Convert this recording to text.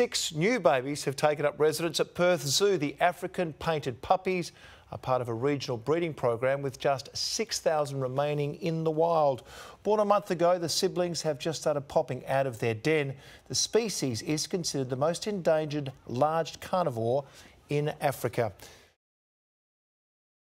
Six new babies have taken up residence at Perth Zoo. The African painted puppies are part of a regional breeding program with just 6,000 remaining in the wild. Born a month ago, the siblings have just started popping out of their den. The species is considered the most endangered large carnivore in Africa.